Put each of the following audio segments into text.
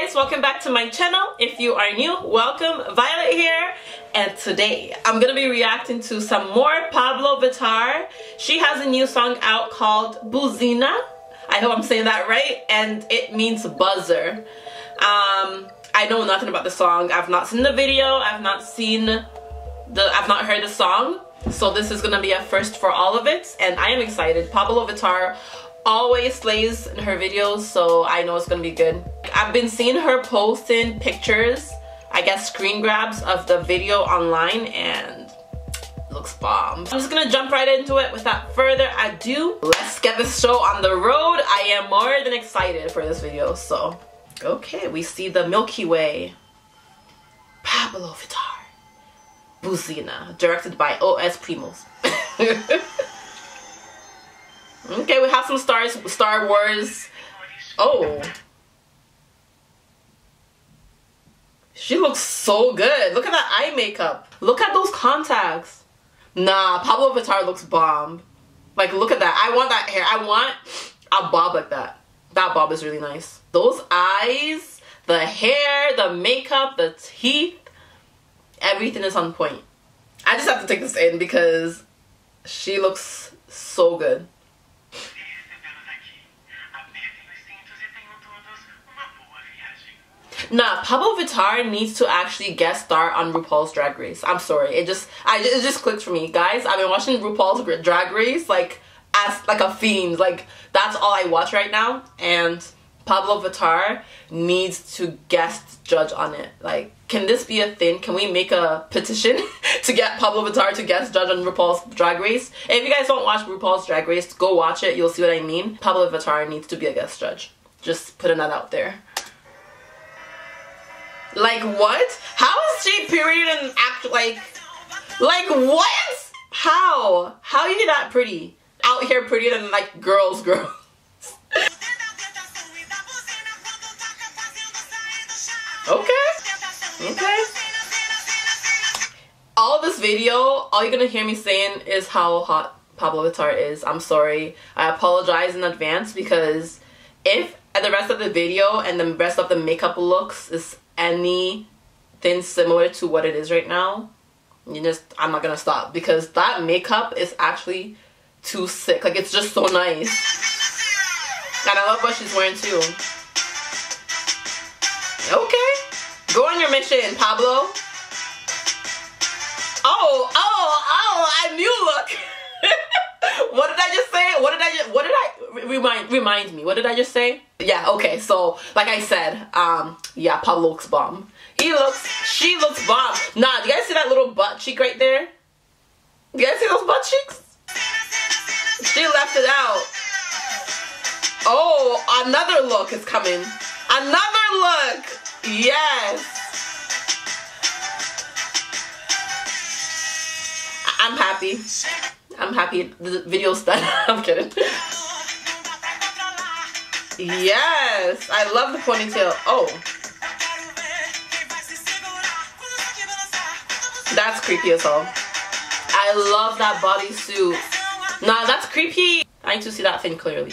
guys, welcome back to my channel. If you are new, welcome. Violet here. And today, I'm gonna be reacting to some more Pabllo Vittar She has a new song out called Buzina. I hope I'm saying that right. And it means buzzer. Um, I know nothing about the song. I've not seen the video. I've not seen the, I've not heard the song. So this is gonna be a first for all of it. And I am excited. Pabllo Vittar always slays in her videos so I know it's gonna be good. I've been seeing her posting pictures, I guess screen grabs of the video online and looks bomb. I'm just gonna jump right into it without further ado. Let's get this show on the road. I am more than excited for this video so okay we see the Milky Way. Pabllo Vittar. Buzina directed by O.S. Primos. Okay, we have some stars, Star Wars. Oh. She looks so good. Look at that eye makeup. Look at those contacts. Nah, Pabllo Vittar looks bomb. Like, look at that. I want that hair. I want a bob like that. That bob is really nice. Those eyes, the hair, the makeup, the teeth, everything is on point. I just have to take this in because she looks so good. Nah, Pabllo Vittar needs to actually guest star on RuPaul's Drag Race. I'm sorry, it just I it just clicked for me, guys. I've been watching RuPaul's Drag Race like as like a fiend. Like that's all I watch right now, and Pabllo Vittar needs to guest judge on it. Like, can this be a thing? Can we make a petition to get Pabllo Vittar to guest judge on RuPaul's Drag Race? If you guys don't watch RuPaul's Drag Race, go watch it. You'll see what I mean. Pabllo Vittar needs to be a guest judge. Just putting that out there. Like what? How is she period and act like like what? How? How are you that pretty? Out here prettier than like girls girls. okay. Okay. All this video, all you're gonna hear me saying is how hot Pabllo Vittar is. I'm sorry. I apologize in advance because if the rest of the video and the rest of the makeup looks is anything similar to what it is right now, you just I'm not gonna stop because that makeup is actually too sick. Like it's just so nice. And I love what she's wearing too. Okay. Go on your mission, Pabllo. Oh, oh, oh, a new look. what did I just say? What did I just, what did I, remind, remind me, what did I just say? Yeah, okay, so, like I said, um, yeah, Pabllo looks bomb. He looks, she looks bomb. Nah, do you guys see that little butt cheek right there? You guys see those butt cheeks? She left it out. Oh, another look is coming. Another look. Yes. I'm happy. I'm happy the video's done. I'm kidding. Yes, I love the ponytail. Oh. That's creepy as hell. I love that bodysuit. Nah, that's creepy. I need to see that thing clearly.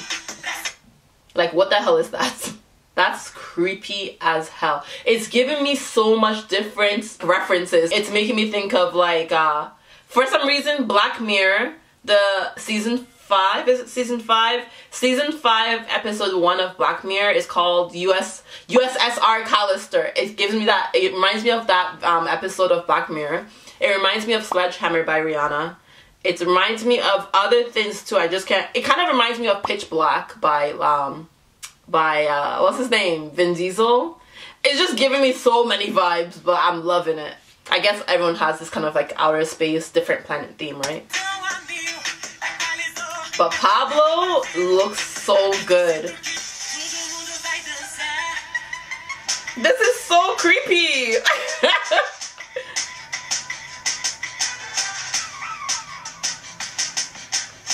Like, what the hell is that? That's creepy as hell. It's giving me so much different references. It's making me think of like, uh, for some reason, Black Mirror, the season five, is it season five? Season five, episode one of Black Mirror is called US USSR Callister. It gives me that, it reminds me of that um, episode of Black Mirror. It reminds me of Sledgehammer by Rihanna. It reminds me of other things too. I just can't, it kind of reminds me of Pitch Black by, um, by uh, what's his name, Vin Diesel. It's just giving me so many vibes, but I'm loving it. I guess everyone has this kind of like outer space, different planet theme, right? But Pabllo looks so good. This is so creepy.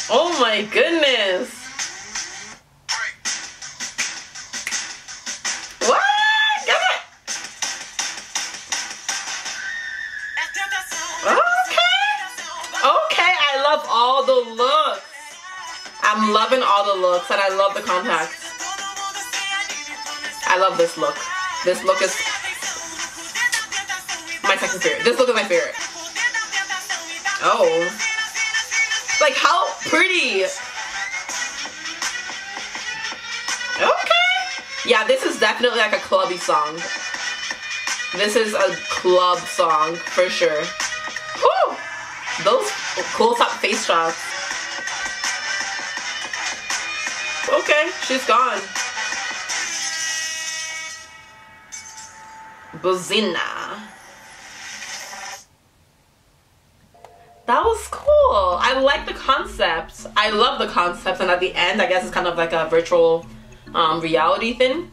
oh my goodness. Love all the looks. I'm loving all the looks and I love the contacts. I love this look. This look is my second favorite. This look is my favorite. Oh. Like how pretty. Okay. Yeah, this is definitely like a clubby song. This is a club song for sure. Whew! Those cool top face shots. Okay, she's gone. Buzina. That was cool. I like the concept. I love the concept, and at the end, I guess it's kind of like a virtual um, reality thing.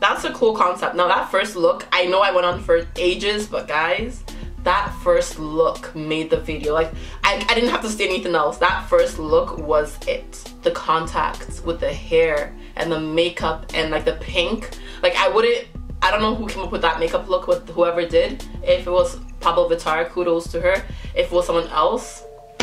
That's a cool concept. Now, that first look, I know I went on for ages, but guys, that first look made the video. Like, I, I didn't have to say anything else. That first look was it. The contacts with the hair and the makeup and like the pink. Like, I wouldn't, I don't know who came up with that makeup look with whoever did. If it was Pabllo Vittar, kudos to her. If it was someone else,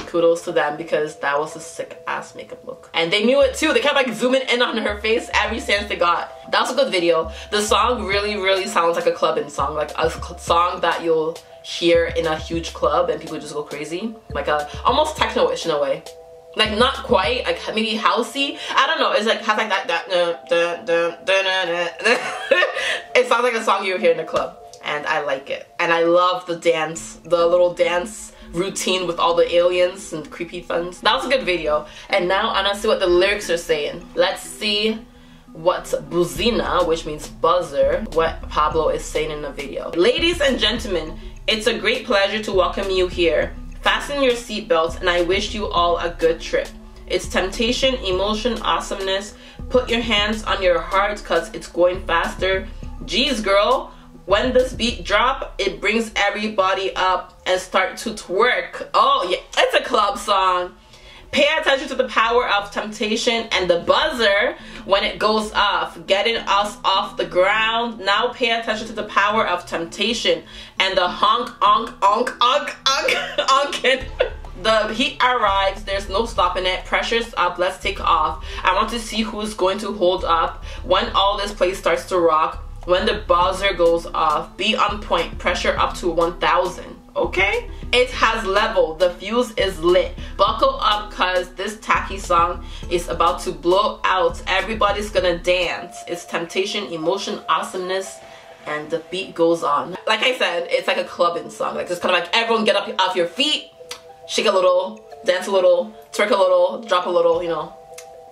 kudos to them because that was a sick ass makeup look. And they knew it too. They kept like zooming in on her face every chance they got. That was a good video. The song really, really sounds like a clubbing song. Like a song that you'll hear in a huge club and people just go crazy. Like a almost techno-ish in a way. Like not quite, like maybe housey. I don't know. It's like has like that that dun, dun, dun, It sounds like a song you hear in a club and I like it. And I love the dance, the little dance routine with all the aliens and creepy things. That was a good video. And now I'm gonna see what the lyrics are saying. Let's see what buzina, which means buzzer, what Pabllo is saying in the video. Ladies and gentlemen, it's a great pleasure to welcome you here. Fasten your seatbelts and I wish you all a good trip. It's temptation, emotion, awesomeness. Put your hands on your heart cause it's going faster. Geez girl, when this beat drop, it brings everybody up and start to twerk. Oh yeah, it's a club song. Pay attention to the power of temptation and the buzzer when it goes off, getting us off the ground. Now pay attention to the power of temptation and the honk, honk, honk, honk, honk, honking. The heat arrives, there's no stopping it. Pressure's up, let's take off. I want to see who's going to hold up when all this place starts to rock when the buzzer goes off, be on point, pressure up to 1000, okay? It has level, the fuse is lit. Buckle up cause this tacky song is about to blow out. Everybody's gonna dance. It's temptation, emotion, awesomeness, and the beat goes on. Like I said, it's like a clubbing song. Like it's kind of like everyone get up off your feet, shake a little, dance a little, twerk a little, drop a little, you know,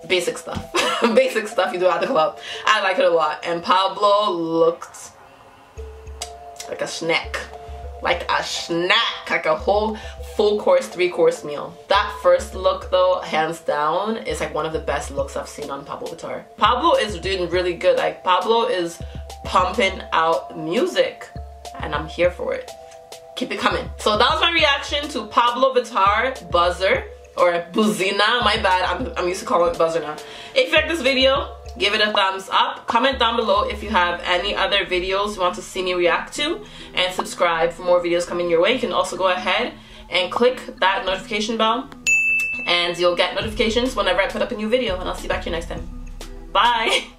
basic stuff. basic stuff you do at the club. I like it a lot. And pabllo looked like a snack. Like a snack, like a whole full course, three course meal. That first look though, hands down, is like one of the best looks I've seen on Pabllo Vittar. Pabllo is doing really good. Like Pabllo is pumping out music and I'm here for it. Keep it coming. So that was my reaction to Pabllo Vittar Buzzer or Buzina, my bad, I'm, I'm used to calling it buzzer now. If you like this video, give it a thumbs up. Comment down below if you have any other videos you want to see me react to and subscribe for more videos coming your way. You can also go ahead and click that notification bell and you'll get notifications whenever I put up a new video and I'll see you back here next time. Bye!